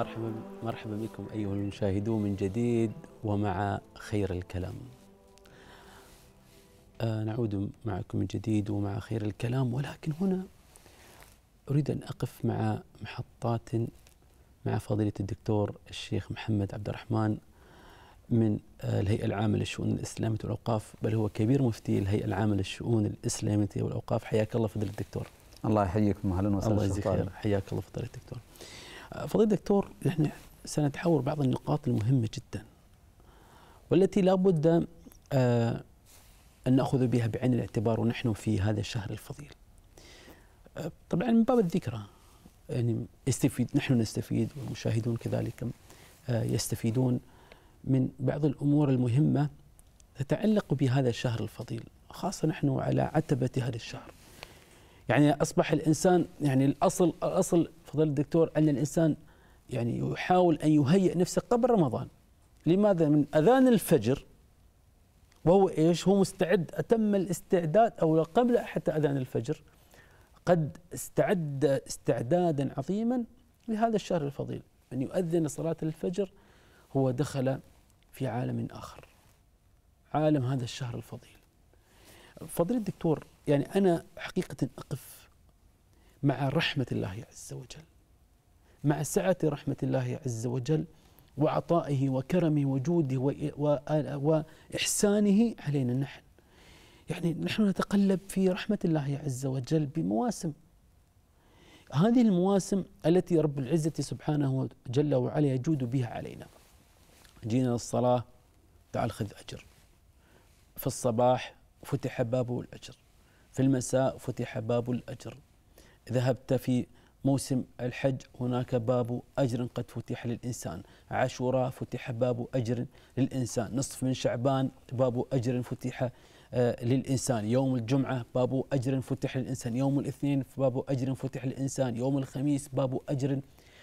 مرحبا مرحبا بكم أيها المشاهدون من جديد ومع خير الكلام. آه نعود معكم من جديد ومع خير الكلام ولكن هنا أريد أن أقف مع محطات مع فضيلة الدكتور الشيخ محمد عبد الرحمن من آه الهيئة العامة للشؤون الإسلامية والأوقاف بل هو كبير مفتي الهيئة العامة للشؤون الإسلامية والأوقاف حياك الله فضيلة الدكتور. الله يحييكم أهلا وسهلا الله يجزيك خير حياك الله فضيلة الدكتور. فضيلة الدكتور نحن سنتحاور بعض النقاط المهمة جدا والتي لا بد آه أن نأخذ بها بعين الاعتبار ونحن في هذا الشهر الفضيل. آه طبعا من باب الذكرى يعني يستفيد نحن نستفيد والمشاهدون كذلك آه يستفيدون من بعض الأمور المهمة تتعلق بهذا الشهر الفضيل خاصة نحن على عتبة هذا الشهر. يعني أصبح الإنسان يعني الأصل الأصل فضل الدكتور أن الإنسان يعني يحاول أن يهيئ نفسه قبل رمضان. لماذا؟ من أذان الفجر وهو إيش؟ هو مستعد أتم الاستعداد أو قبل حتى أذان الفجر. قد استعد استعدادا عظيما لهذا الشهر الفضيل. أن يؤذن صلاة الفجر هو دخل في عالم آخر. عالم هذا الشهر الفضيل. فضيلة الدكتور يعني أنا حقيقة أقف مع رحمة الله عز وجل. مع سعة رحمة الله عز وجل وعطائه وكرمه وجوده وإحسانه علينا نحن. يعني نحن نتقلب في رحمة الله عز وجل بمواسم. هذه المواسم التي رب العزة سبحانه جل وعلا يجود بها علينا. جينا للصلاة تعال خذ أجر. في الصباح فتح باب الأجر. في المساء فتح باب الأجر. ذهبت في موسم الحج هناك باب أجر قد فتح للإنسان. عاشوراء فتح باب أجر للإنسان. نصف من شعبان باب أجر فتح آه للإنسان. يوم الجمعة باب أجر فتح للإنسان. يوم الاثنين باب أجر فتح للإنسان. يوم الخميس باب أجر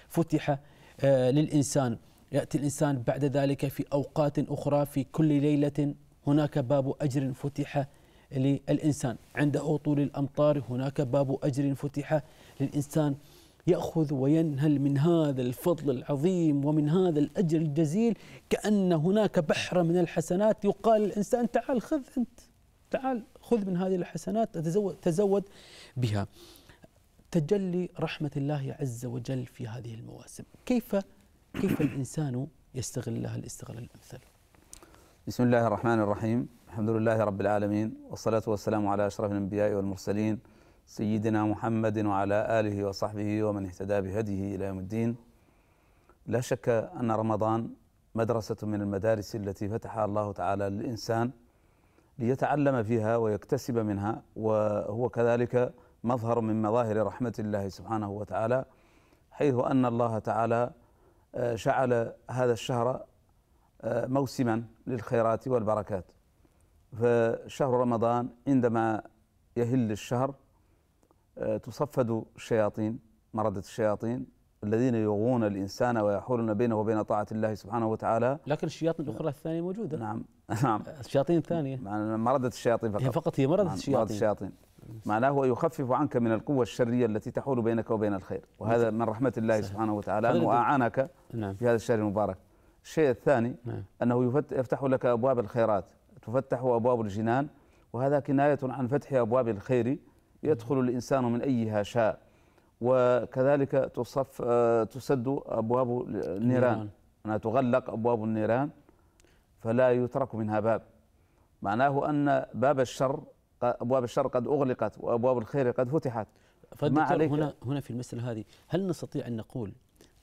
فتح آه للإنسان. يأتي الإنسان بعد ذلك في أوقات أخرى في كل ليلة. هناك باب أجر فتح للإنسان. عند هطول الأمطار هناك باب أجر فتح للإنسان يأخذ وينهل من هذا الفضل العظيم ومن هذا الأجر الجزيل كأن هناك بحر من الحسنات. يقال للإنسان تعال خذ أنت تعال خذ من هذه الحسنات تزود, تزود بها. تجلي رحمة الله عز وجل في هذه المواسم. كيف كيف الإنسان يستغلها الاستغلال الأمثل؟ بسم الله الرحمن الرحيم. الحمد لله رب العالمين والصلاة والسلام على أشرف الأنبياء والمرسلين سيدنا محمد وعلى آله وصحبه ومن اهتدى بهديه إلى يوم الدين. لا شك أن رمضان مدرسة من المدارس التي فتحها الله تعالى للإنسان ليتعلم فيها ويكتسب منها وهو كذلك مظهر من مظاهر رحمة الله سبحانه وتعالى حيث أن الله تعالى جعل هذا الشهر موسما للخيرات والبركات. فشهر رمضان عندما يهل الشهر تصفد الشياطين مردة الشياطين الذين يغوون الإنسان ويحولون بينه وبين طاعة الله سبحانه وتعالى. لكن الشياطين الأخرى الثانية موجودة. نعم نعم. الشياطين الثانية. مردة الشياطين فقط. هي فقط هي مردة نعم الشياطين. مردة الشياطين. معناه هو يخفف عنك من القوة الشرية التي تحول بينك وبين الخير. وهذا من رحمة الله صحيح. سبحانه وتعالى. أنه أعانك نعم. في هذا الشهر المبارك. الشيء الثاني نعم. أنه يفت- يفتح لك أبواب الخيرات. تفتح أبواب الجنان وهذا كناية عن فتح أبواب الخير يدخل الإنسان من أيها شاء. وكذلك تصف آه، تسد أبواب النيران. أنها تغلق أبواب النيران فلا يترك منها باب. معناه أن باب الشر أبواب الشر قد أغلقت وأبواب الخير قد فتحت. فالدكتور عليك- هنا هنا في المسألة هذه هل نستطيع أن نقول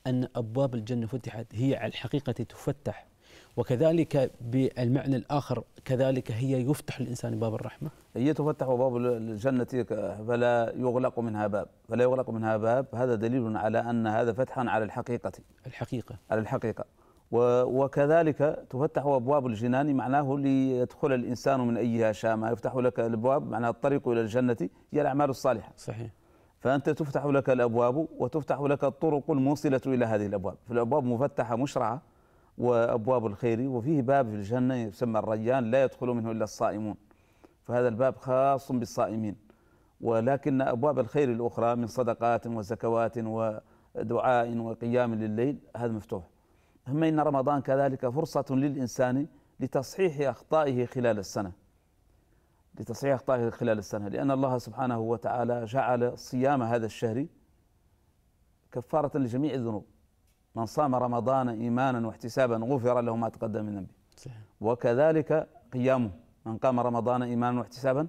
أن أبواب الجنة فتحت هي على الحقيقة تفتح وكذلك بالمعنى الآخر كذلك هي يفتح الإنسان باب الرحمة. هي تفتح أبواب الجنة فلا يغلق منها باب. فلا يغلق منها باب هذا دليل على أن هذا فتحا على الحقيقة. الحقيقة. على الحقيقة. وكذلك تفتح أبواب الجنان معناه ليدخل الإنسان من أيها شاء. ما يفتح لك الأبواب معناها الطريق إلى الجنة هي الأعمال الصالحة. صحيح. فأنت تفتح لك الأبواب وتفتح لك الطرق الموصلة إلى هذه الأبواب. فالأبواب مفتحة مشرعة. وأبواب الخير وفيه باب في الجنة يسمى الريان لا يدخل منه إلا الصائمون. فهذا الباب خاص بالصائمين. ولكن أبواب الخير الأخرى من صدقات وزكوات دعاء وقيام لليل هذا مفتوح. ثم إن رمضان كذلك فرصة للإنسان لتصحيح أخطائه خلال السنة. لتصحيح أخطائه خلال السنة لأن الله سبحانه وتعالى جعل صيام هذا الشهر كفارة لجميع الذنوب. من صام رمضان إيمانا واحتسابا غفر له ما تقدم من ذنبه. وكذلك قيامه من قام رمضان إيمانا واحتسابا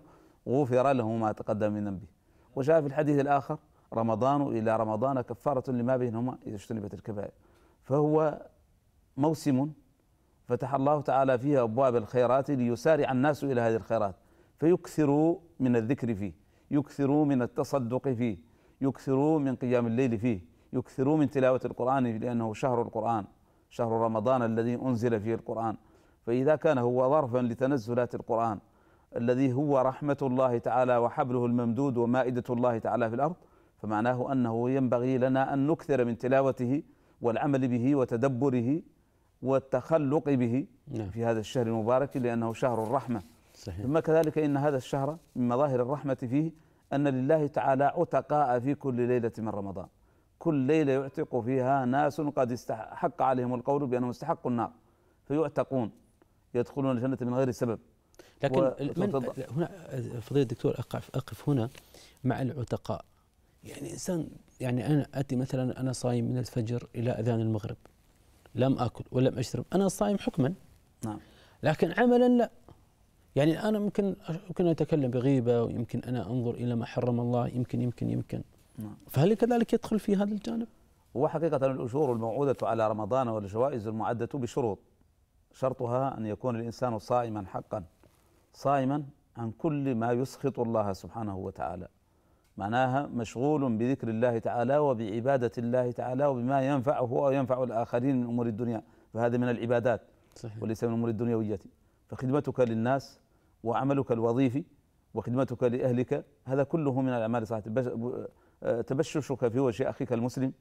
غفر له ما تقدم من ذنبه. وجاء في الحديث الآخر رمضان إلى رمضان كفارة لما بينهما إذا اجتنبت الكبائر. فهو موسم فتح الله تعالى فيه أبواب الخيرات ليسارع الناس إلى هذه الخيرات. فيكثروا من الذكر فيه يكثروا من التصدق فيه يكثروا من قيام الليل فيه. يكثروا من تلاوة القرآن لأنه شهر القرآن شهر رمضان الذي أنزل فيه القرآن فإذا كان هو ظرفا لتنزلات القرآن الذي هو رحمة الله تعالى وحبله الممدود ومائدة الله تعالى في الأرض فمعناه أنه ينبغي لنا أن نكثر من تلاوته والعمل به وتدبره والتخلق به نعم. في هذا الشهر المبارك لأنه شهر الرحمة صحيح. ثم كذلك إن هذا الشهر من مظاهر الرحمة فيه أن لله تعالى عتقاء في كل ليلة من رمضان كل ليلة يعتق فيها ناس قد استحق عليهم القول بأنهم استحقوا النار فيعتقون يدخلون الجنة من غير سبب. لكن من هنا فضيلة الدكتور أقف, أقف هنا مع العتقاء. يعني إنسان يعني أنا أتي مثلا أنا صايم من الفجر إلى أذان المغرب لم أكل ولم أشرب أنا صايم حكما. نعم. لكن عملا لا. يعني أنا ممكن ممكن أتكلم بغيبة ويمكن أنا أنظر إلى ما حرم الله يمكن يمكن يمكن. فهل كذلك يدخل في هذا الجانب؟ هو حقيقة الأجور الموعودة على رمضان والجوائز المعدة بشروط. شرطها أن يكون الإنسان صائما حقا. صائما عن كل ما يسخط الله سبحانه وتعالى. معناها مشغول بذكر الله تعالى وبعبادة الله تعالى وبما ينفعه وينفع الآخرين من أمور الدنيا. فهذا من العبادات صحيح. وليس من الأمور الدنيوية. فخدمتك للناس وعملك الوظيفي وخدمتك لأهلك هذا كله من الأعمال الصالحة. تبششك في وجه أخيك المسلم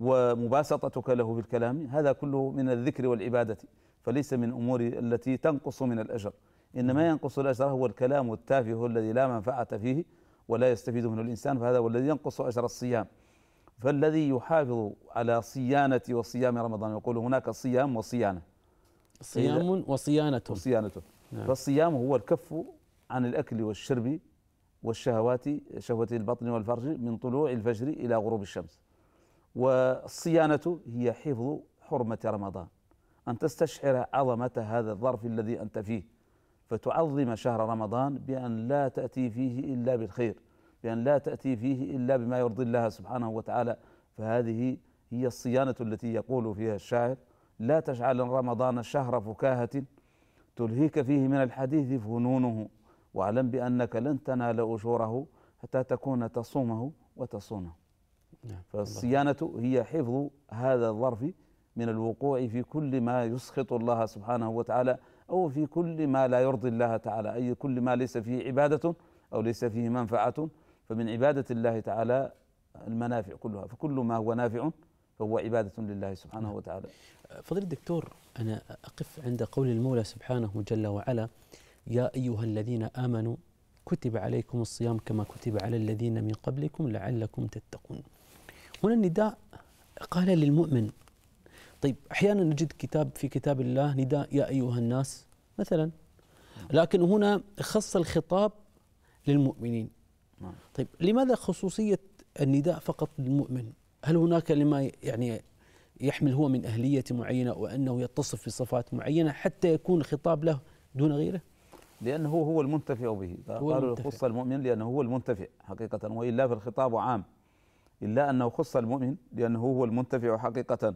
ومباسطتك له بالكلام هذا كله من الذكر والعبادة فليس من أمور التي تنقص من الأجر. إنما ينقص الأجر هو الكلام التافه الذي لا منفعة فيه ولا يستفيد منه الإنسان فهذا هو الذي ينقص أجر الصيام. فالذي يحافظ على صيانة وصيام رمضان يقول هناك صيام وصيانة. صيام وصيانة. وصيانته نعم. فالصيام هو الكف عن الأكل والشرب والشهوات شهوة البطن والفرج من طلوع الفجر إلى غروب الشمس. والصيانة هي حفظ حرمة رمضان. أن تستشعر عظمة هذا الظرف الذي أنت فيه. فتعظم شهر رمضان بأن لا تأتي فيه إلا بالخير بأن لا تأتي فيه إلا بما يرضي الله سبحانه وتعالى. فهذه هي الصيانة التي يقول فيها الشاعر لا تجعل رمضان شهر فكاهة تلهيك فيه من الحديث فنونه واعلم بأنك لن تنال أجوره حتى تكون تصومه وتصونه. نعم فالصيانة هي حفظ هذا الظرف من الوقوع في كل ما يسخط الله سبحانه وتعالى أو في كل ما لا يرضي الله تعالى أي كل ما ليس فيه عبادة أو ليس فيه منفعة. فمن عبادة الله تعالى المنافع كلها فكل ما هو نافع فهو عبادة لله سبحانه نعم. وتعالى. فضل الدكتور أنا أقف عند قول المولى سبحانه جل وعلا يا أيها الذين آمنوا كتب عليكم الصيام كما كتب على الذين من قبلكم لعلكم تتقون. هنا النداء قال للمؤمن. طيب أحيانا نجد كتاب في كتاب الله نداء يا أيها الناس مثلا. لكن هنا خص الخطاب للمؤمنين. نعم. طيب لماذا خصوصية النداء فقط للمؤمن؟ هل هناك لما يعني يحمل هو من أهلية معينة وأنه يتصف بصفات معينة حتى يكون خطاب له دون غيره؟ لأنه هو المنتفع به. قالوا خص المؤمن لأنه هو المنتفع حقيقة وإلا فالخطاب عام. إلا أنه خص المؤمن لأنه هو المنتفع حقيقة.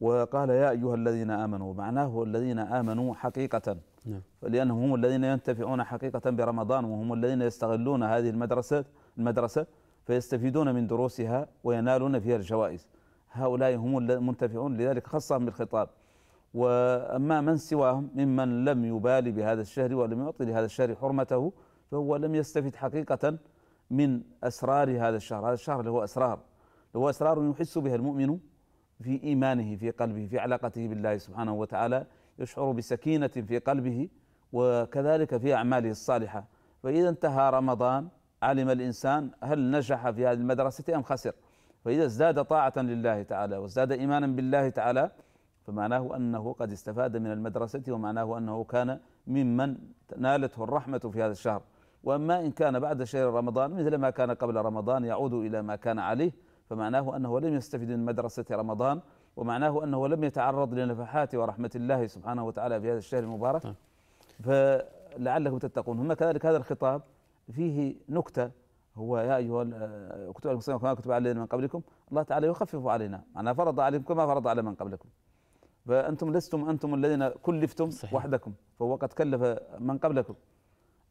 وقال يا أيها الذين آمنوا معناه الذين آمنوا حقيقة. نعم. لأنهم هم الذين ينتفعون حقيقة برمضان وهم الذين يستغلون هذه المدرسة المدرسة فيستفيدون من دروسها وينالون فيها الجوائز. هؤلاء هم المنتفعون لذلك خصهم بالخطاب. وأما من سواهم ممن لم يبالي بهذا الشهر ولم يعطي لهذا الشهر حرمته فهو لم يستفد حقيقة من أسرار هذا الشهر. هذا الشهر هو أسرار. هو أسرار يحس بها المؤمن في إيمانه في قلبه في علاقته بالله سبحانه وتعالى يشعر بسكينة في قلبه وكذلك في أعماله الصالحة. فإذا انتهى رمضان علم الإنسان هل نجح في هذه المدرسة أم خسر. فإذا ازداد طاعة لله تعالى وازداد إيمانا بالله تعالى فمعناه أنه قد استفاد من المدرسة ومعناه أنه كان ممن نالته الرحمة في هذا الشهر. وأما إن كان بعد شهر رمضان مثل ما كان قبل رمضان يعود إلى ما كان عليه فمعناه أنه لم يستفد من مدرسة رمضان ومعناه أنه لم يتعرض لنفحات ورحمة الله سبحانه وتعالى في هذا الشهر المبارك. نعم. فلعلكم تتقون. ثم كذلك هذا الخطاب فيه نكتة هو يا أيها كتب المسلمين كما كتب علينا من قبلكم. الله تعالى يخفف علينا. معناه فرض عليكم كما فرض على من قبلكم. فأنتم لستم أنتم الذين كلفتم صحيح. وحدكم فهو قد كلف من قبلكم.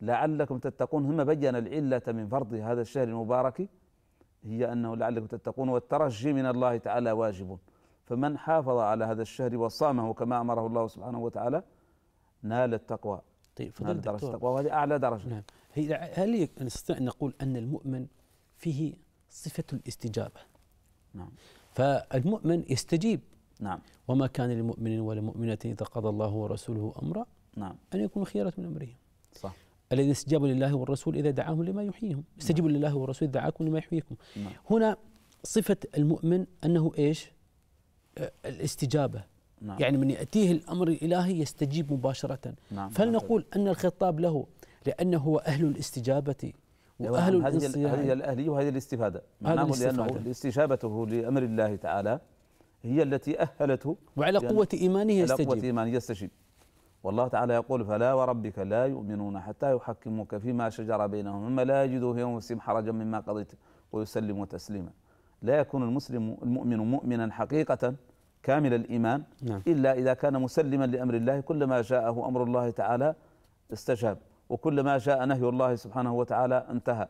لعلكم تتقون ثم بين العلة من فرض هذا الشهر المبارك هي أنه لعلكم تتقون والترجي من الله تعالى واجب. فمن حافظ على هذا الشهر وصامه كما أمره الله سبحانه وتعالى نال التقوى. طيب فضل درجة التقوى وهذه أعلى درجة. نعم. هل نستطيع أن نقول أن المؤمن فيه صفة الاستجابة؟ نعم. فالمؤمن يستجيب نعم. وما كان لمؤمن ولا مؤمنة إذا قضى الله ورسوله أمرا نعم. أن يكون خيرة من أمرهم. صح. الذين استجابوا لله والرسول إذا دعاهم لما يحييهم. استجيبوا لله والرسول إذا دعاكم لما يحييكم. نعم. هنا صفة المؤمن أنه إيش؟ الاستجابة. نعم. يعني من يأتيه الأمر الإلهي يستجيب مباشرة. نعم. فهل نقول أن الخطاب له لأنه هو أهل الاستجابة؟ وأهل هذه هذه الأهلية وهذه الاستفادة. معناه لأنه استجابته لأمر الله تعالى هي التي أهلته وعلى قوة إيمانه يستجيب. على قوة إيمانه يستجيب. والله تعالى يقول فلا وربك لا يؤمنون حتى يحكموك فيما شجر بينهم ثم لا يجدوا في أنفسهم حرجا مما قضيت ويسلموا تسليما. لا يكون المسلم المؤمن مؤمنا حقيقة كامل الإيمان نعم. إلا إذا كان مسلما لأمر الله. كلما جاءه أمر الله تعالى استجاب وكلما جاء نهي الله سبحانه وتعالى انتهى.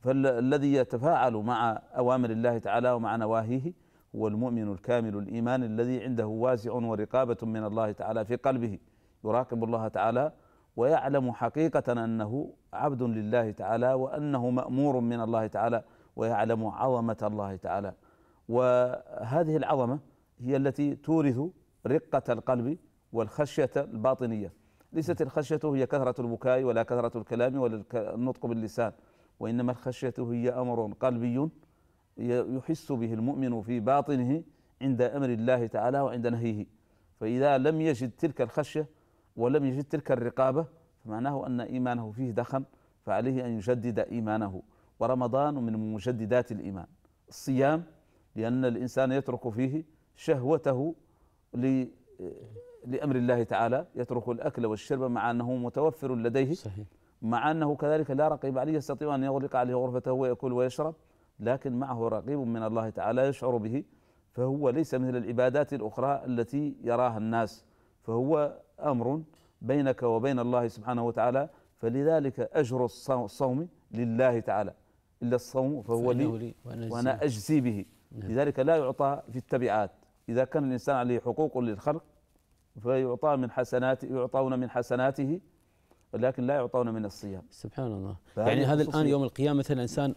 فالذي يتفاعل مع أوامر الله تعالى ومع نواهيه هو المؤمن الكامل الإيمان الذي عنده واسع ورقابة من الله تعالى في قلبه يراقب الله تعالى ويعلم حقيقة أنه عبد لله تعالى وأنه مأمور من الله تعالى ويعلم عظمة الله تعالى. وهذه العظمة هي التي تورث رقة القلب والخشية الباطنية. ليست الخشية هي كثرة البكاء ولا كثرة الكلام ولا النطق باللسان وإنما الخشية هي أمر قلبي يحس به المؤمن في باطنه عند أمر الله تعالى وعند نهيه. فإذا لم يجد تلك الخشية ولم يجد تلك الرقابة فمعناه أن إيمانه فيه دخن فعليه أن يجدد إيمانه. ورمضان من مجددات الإيمان. الصيام لأن الإنسان يترك فيه شهوته لأمر الله تعالى. يترك الأكل والشرب مع أنه متوفر لديه. صحيح. مع أنه كذلك لا رقيب عليه يستطيع أن يغلق عليه غرفته ويأكل ويشرب. لكن معه رقيب من الله تعالى يشعر به فهو ليس مثل العبادات الأخرى التي يراها الناس فهو أمر بينك وبين الله سبحانه وتعالى فلذلك أجر الصوم لله تعالى. إلا الصوم فهو لي وأنا أجزي. به. نعم. لذلك لا يعطى في التبعات. إذا كان الإنسان عليه حقوق للخلق فيعطى من حسناته يعطون من حسناته ولكن لا يعطون من الصيام. سبحان الله. يعني هذا الآن يوم القيامة مثلا الإنسان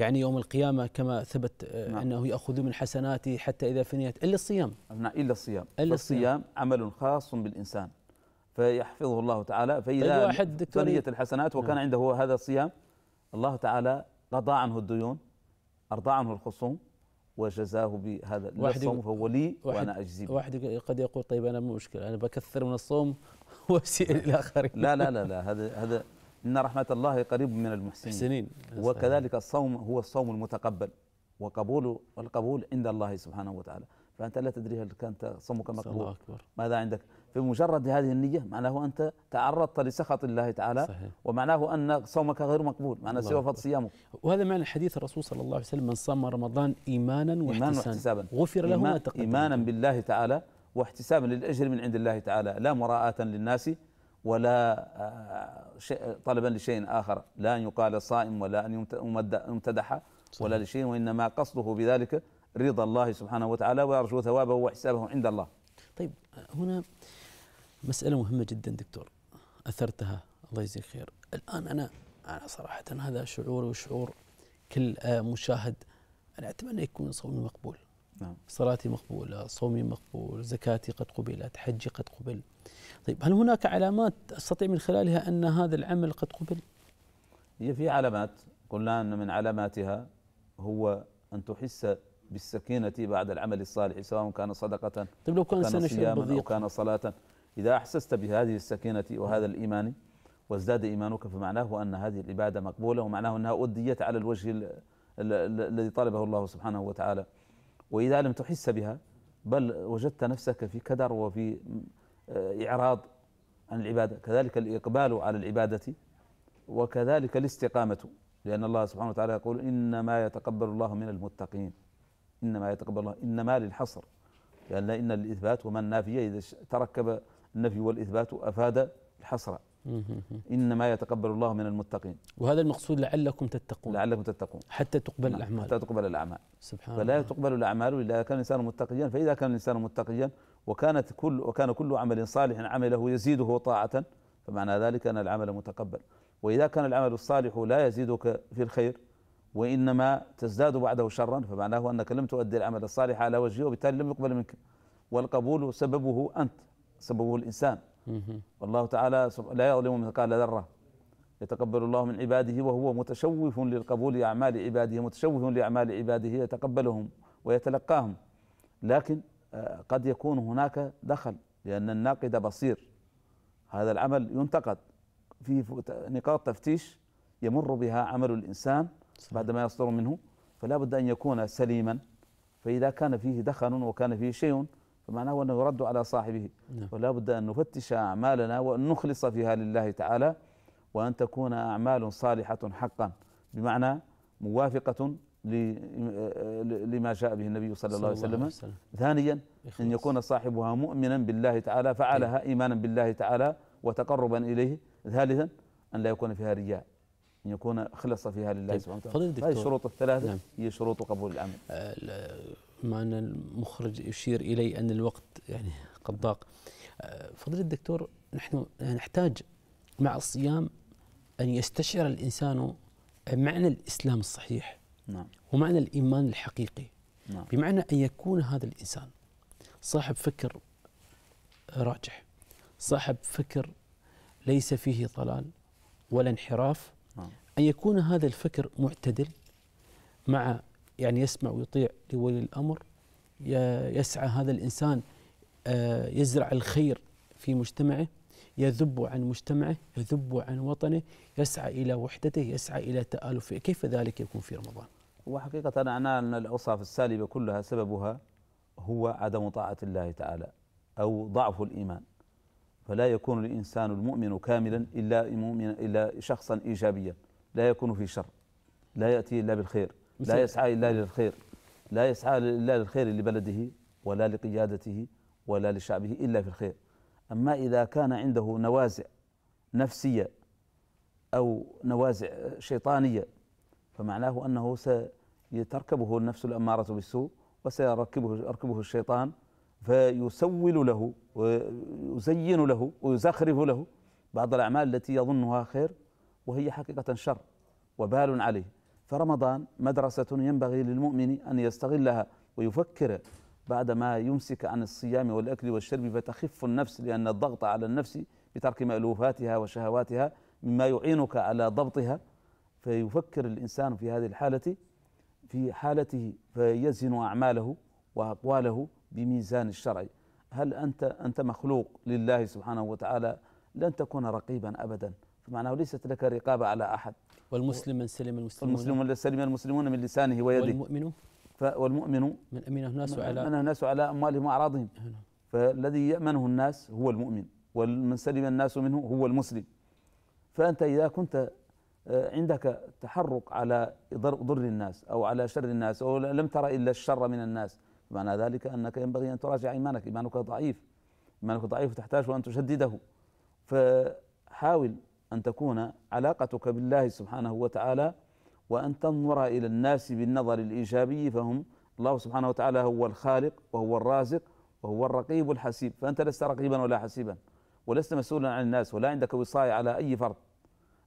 يعني يوم القيامة كما ثبت آه، نعم. أنه يأخذ من حسناته حتى إذا فنيت إلا الصيام. نعم إلا الصيام. إلا الصيام. عمل خاص بالإنسان. فيحفظه الله تعالى فإذا طيب فنيت الحسنات وكان نعم. عنده هذا الصيام الله تعالى قضى عنه الديون أرضى عنه الخصوم وجزاه بهذا الصوم فهو لي وأنا أجزي به. واحد قد يقول طيب أنا مو مشكلة أنا بكثر من الصوم وأسيء الاخرين لا لا لا لا هذا هذا إن رحمة الله قريب من المحسنين. محسنين وكذلك الصوم هو الصوم المتقبل. وقبول والقبول عند الله سبحانه وتعالى. فأنت لا تدري هل كان صومك مقبول. الله أكبر. ماذا عندك؟ بمجرد هذه النية معناه أنت تعرضت لسخط الله تعالى صحيح. ومعناه أن صومك غير مقبول معناه سوف صيامك. وهذا معنى حديث الرسول صلى الله عليه وسلم من صام رمضان إيمانا واحتسابا. غفر له ما تقدم. إيمانا بالله تعالى واحتسابا للأجر من عند الله تعالى لا مراءة للناس ولا آه، طلبا لشيء آخر لا أن يقال صائم ولا أن يمتدح ولا لشيء وإنما قصده بذلك رضا الله سبحانه وتعالى ويرجو ثوابه وحسابه عند الله. طيب هنا مسألة مهمة جدا دكتور أثرتها. الله يجزيك خير. الآن أنا أنا صراحة هذا شعوري وشعور كل مشاهد أنا أتمنى يكون صومي مقبول. نعم. صلاتي مقبولة صومي مقبول زكاتي قد قبلت حجي قد قبل. طيب هل هناك علامات أستطيع من خلالها أن هذا العمل قد قبل؟ هي في علامات قلنا أن من علاماتها هو أن تحس بالسكينة بعد العمل الصالح سواء كان صدقة طيب لو كان كان صياما أو كان صلاة. إذا أحسست بهذه السكينة وهذا الإيمان وازداد إيمانك فمعناه أن هذه العبادة مقبولة ومعناه أنها أديت على الوجه ال- ال- ال- الذي طلبه الله سبحانه وتعالى. وإذا لم تحس بها بل وجدت نفسك في كدر وفي آه، إعراض عن العبادة. كذلك الإقبال على العبادة وكذلك الاستقامة. لأن الله سبحانه وتعالى يقول إنما يتقبل الله من المتقين. إنما يتقبل الله إنما للحصر. لأن إن الإثبات وما النافية إذا تركب النفي والإثبات أفاد الحصر. إنما يتقبل الله من المتقين. وهذا المقصود لعلكم تتقون. لعلكم تتقون. حتى تقبل نعم، الأعمال. حتى تقبل الأعمال. سبحان فلا الله. تقبل الأعمال إلا كان الإنسان متقيا. فإذا كان الإنسان متقيا وكانت كل وكان كل عمل صالح عمله يزيده طاعة فمعنى ذلك أن العمل متقبل. وإذا كان العمل الصالح لا يزيدك في الخير وإنما تزداد بعده شرا فمعناه أنك لم تؤدي العمل الصالح على وجهه وبالتالي لم يقبل منك. والقبول سببه أنت سببه الإنسان. والله تعالى لا يظلم مثقال ذرة. يتقبل الله من عباده وهو متشوف للقبول أعمال عباده متشوف لأعمال عباده يتقبلهم ويتلقاهم. لكن آه، قد يكون هناك دخل لأن الناقد بصير. هذا العمل ينتقد. في ف- نقاط تفتيش يمر بها عمل الإنسان. بعدما يصدر منه. فلا بد أن يكون سليما. فإذا كان فيه دخن وكان فيه شيء فمعناه أنه يرد على صاحبه نعم. ولا بد أن نفتش أعمالنا وأن نخلص فيها لله تعالى وأن تكون أعمال صالحة حقا بمعنى موافقة لما جاء به النبي صلى الله عليه وسلم ثانيا أن. يكون صاحبها مؤمنا بالله تعالى فعلها إيمانا بالله تعالى وتقربا إليه ثالثا أن لا يكون فيها رياء أن يكون خلص فيها لله طيب، سبحانه وتعالى هذه. الشروط الثلاثة نعم. هي شروط قبول العمل آه، مع أن المخرج يشير إلي أن الوقت يعني قد ضاق. آه، فضيلة الدكتور نحن نحتاج مع الصيام أن يستشعر الإنسان معنى الإسلام الصحيح نعم. ومعنى الإيمان الحقيقي. نعم. بمعنى أن يكون هذا الإنسان صاحب فكر راجح صاحب فكر ليس فيه ضلال ولا انحراف نعم. أن يكون هذا الفكر معتدل مع يعني يسمع ويطيع لولي الأمر ي- يسعى هذا الإنسان آه، يزرع الخير في مجتمعه يذب عن مجتمعه يذب عن وطنه يسعى إلى وحدته يسعى إلى تآلفه. كيف ذلك يكون في رمضان؟ وحقيقة أنا أن الأوصاف السالبة كلها سببها هو عدم طاعة الله تعالى أو ضعف الإيمان. فلا يكون الإنسان المؤمن كاملا إلا مؤمن إلا شخصا إيجابيا. لا يكون في شر. لا يأتي إلا بالخير. لا يسعى إلا للخير لا يسعى إلا للخير لبلده ولا لقيادته ولا لشعبه إلا في الخير. أما إذا كان عنده نوازع نفسية أو نوازع شيطانية فمعناه أنه سيتركبه النفس الأمارة بالسوء وسيركبه يركبه الشيطان فيسول له ويزين له ويزخرف له بعض الأعمال التي يظنها خير وهي حقيقة شر وبال عليه. فرمضان مدرسة ينبغي للمؤمن أن يستغلها ويفكر بعدما يمسك عن الصيام والأكل والشرب فتخف النفس لأن الضغط على النفس بترك مألوفاتها وشهواتها مما يعينك على ضبطها. فيفكر الإنسان في هذه الحالة في حالته فيزن أعماله وأقواله بميزان الشرع. هل أنت أنت مخلوق لله سبحانه وتعالى؟ لن تكون رقيبا أبدا. فمعناه ليست لك رقابة على أحد. والمسلم من سلم المسلمون. والمسلم سلم المسلمون من لسانه ويده. والمؤمن والمؤمن من أمنه الناس على من الناس على أموالهم وأعراضهم. فالذي يأمنه الناس هو المؤمن ومن سلم الناس منه هو المسلم. فأنت إذا كنت آه، عندك تحرك على ضر ضر الناس أو على شر الناس أو لم ترى إلا الشر من الناس معنى ذلك أنك ينبغي أن تراجع إيمانك. إيمانك ضعيف. إيمانك ضعيف تحتاج أن تشدده. فحاول أن تكون علاقتك بالله سبحانه وتعالى وأن تنظر إلى الناس بالنظر الإيجابي فهم الله سبحانه وتعالى هو الخالق وهو الرازق وهو الرقيب الحسيب. فأنت لست رقيبا ولا حسيبا ولست مسؤولا عن الناس ولا عندك وصاية على أي فرد.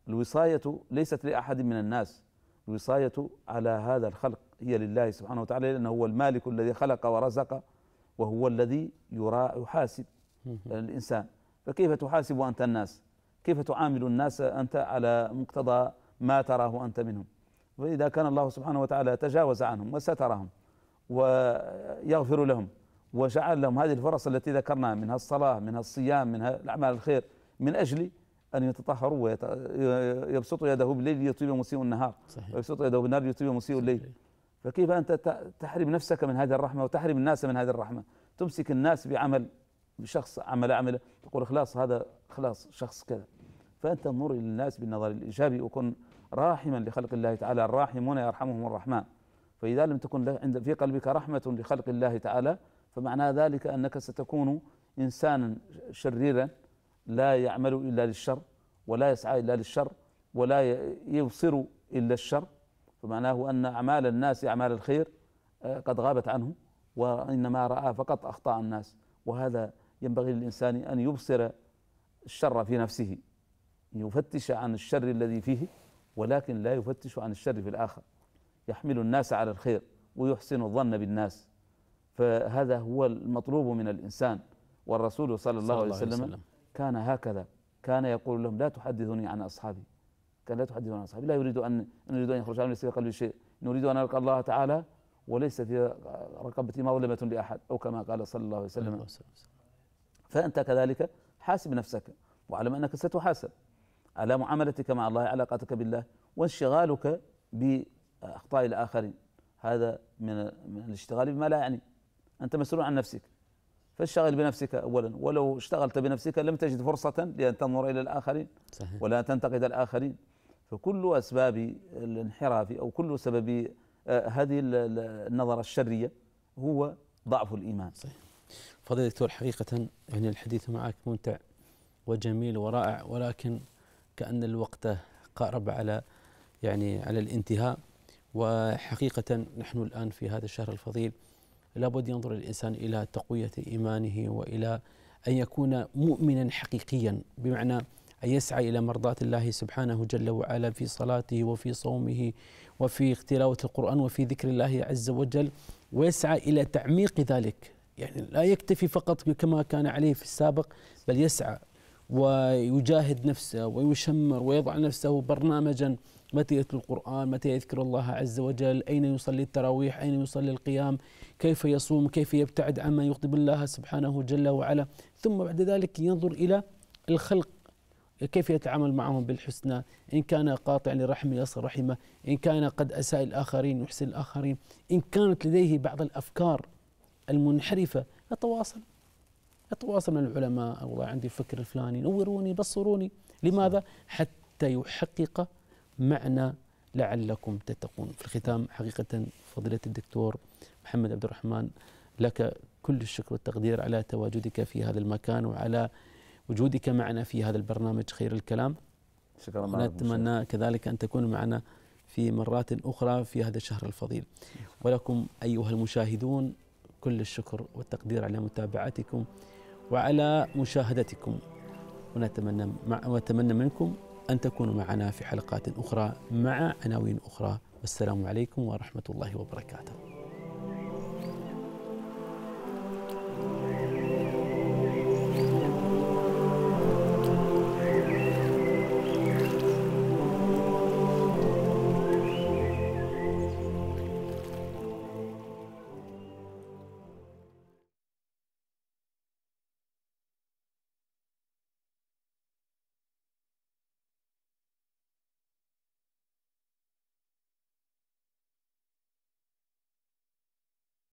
الوصاية ليست لأحد من الناس الوصاية على هذا الخلق هي لله سبحانه وتعالى لأنه هو المالك الذي خلق ورزق وهو الذي يرى يحاسب الإنسان. فكيف تحاسب أنت الناس؟ كيف تعامل الناس أنت على مقتضى ما تراه أنت منهم؟ وإذا كان الله سبحانه وتعالى تجاوز عنهم وسترهم ويغفر لهم وجعل لهم هذه الفرص التي ذكرناها منها الصلاة منها الصيام منها الأعمال الخير من أجل أن يتطهروا ويبسطوا يده بالليل ليطيب مسيء النهار. صحيح. ويبسط يده بالنهار ليطيب مسيء الليل. فكيف أنت تحرم نفسك من هذه الرحمة وتحرم الناس من هذه الرحمة؟ تمسك الناس بعمل بشخص عمل عمله تقول خلاص هذا خلاص شخص كذا. فأنت انظر إلى الناس بالنظر الإيجابي وكن راحما لخلق الله تعالى. الراحمون يرحمهم الرحمن. فإذا لم تكن عند في قلبك رحمة لخلق الله تعالى فمعنى ذلك أنك ستكون إنسانا شريرا لا يعمل إلا للشر ولا يسعى إلا للشر ولا يبصر إلا الشر. فمعناه أن أعمال الناس أعمال الخير آه، قد غابت عنه وإنما رأى فقط أخطاء الناس. وهذا ينبغي للإنسان أن يبصر الشر في نفسه يفتش عن الشر الذي فيه ولكن لا يفتش عن الشر في الآخر. يحمل الناس على الخير ويحسن الظن بالناس. فهذا هو المطلوب من الإنسان. والرسول صلى الله, عليه وسلم كان هكذا. كان يقول لهم لا تحدثوني عن أصحابي. كان لا تحدثوني عن أصحابي. لا يريد أن يريد أن يخرج ليس في قلبي شيء. نريد أن نلقى الله تعالى وليس في رقبتي مظلمة لأحد أو كما قال صلى الله عليه وسلم. فأنت كذلك حاسب نفسك واعلم أنك ستحاسب. على معاملتك مع الله علاقتك بالله وانشغالك بأخطاء الآخرين. هذا من من الاشتغال بما لا يعني. أنت مسؤول عن نفسك. فاشتغل بنفسك أولا. ولو اشتغلت بنفسك لم تجد فرصة لأن تنظر إلى الآخرين صحيح. ولا تنتقد الآخرين. فكل أسباب الانحراف أو كل سبب آه، هذه النظرة الشرية هو ضعف الإيمان. صحيح. فضيلة دكتور حقيقة يعني الحديث معك ممتع وجميل ورائع ولكن كأن الوقت قارب على يعني على الانتهاء. وحقيقة نحن الآن في هذا الشهر الفضيل لابد ينظر الإنسان إلى تقوية إيمانه وإلى أن يكون مؤمنا حقيقيا بمعنى أن يسعى إلى مرضاة الله سبحانه جل وعلا في صلاته وفي صومه وفي تلاوة القرآن وفي ذكر الله عز وجل ويسعى إلى تعميق ذلك. يعني لا يكتفي فقط كما كان عليه في السابق بل يسعى ويجاهد نفسه ويشمر ويضع نفسه برنامجا متى يتلو القرآن متى يذكر الله عز وجل أين يصلي التراويح أين يصلي القيام كيف يصوم كيف يبتعد عما يغضب الله سبحانه جل وعلا. ثم بعد ذلك ينظر إلى الخلق كيف يتعامل معهم بالحسنى. إن كان قاطع لرحم يصل رحمه إن كان قد أساء الآخرين يحسن الآخرين. إن كانت لديه بعض الأفكار المنحرفة. يتواصل يتواصل مع العلماء. والله عندي فكر الفلاني. نوروني بصروني. لماذا؟ حتى يحقق معنى لعلكم تتقون. في الختام حقيقة فضيلة الدكتور محمد عبد الرحمن لك كل الشكر والتقدير على تواجدك في هذا المكان وعلى وجودك معنا في هذا البرنامج خير الكلام. شكرا نتمنى كذلك أن تكون معنا في مرات أخرى في هذا الشهر الفضيل. ولكم أيها المشاهدون كل الشكر والتقدير على متابعتكم وعلى مشاهدتكم. ونتمنى ونتمنى منكم أن تكونوا معنا في حلقات أخرى مع عناوين أخرى. والسلام عليكم ورحمة الله وبركاته.